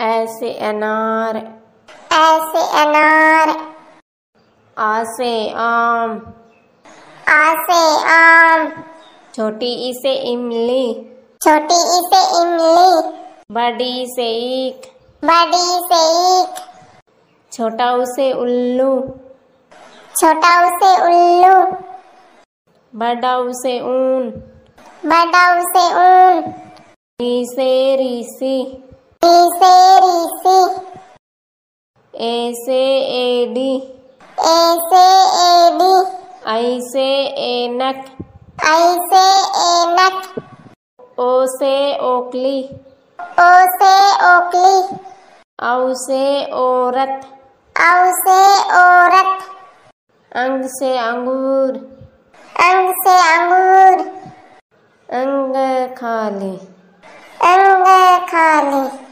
ऐसे अनार। ऐसे अनार। आसे आम। आसे आम। छोटी इसे इमली। छोटी इसे इमली। बड़ी से ईख। बड़ी से ईख। छोटा उसे उल्लू। छोटा उसे उल्लू। बड़ा उसे ऊन। बड़ा उसे ऊन। रीसे ऋषि रीसे। रीसी ऐसे एडी ऐसे एडी ऐसे एनक ऐसे एनक ओसे ओकली ओसे ओकली औसे औरत औसे औरत अंग से अंगूर अंग से अंगूर अंग खाली अंग खाली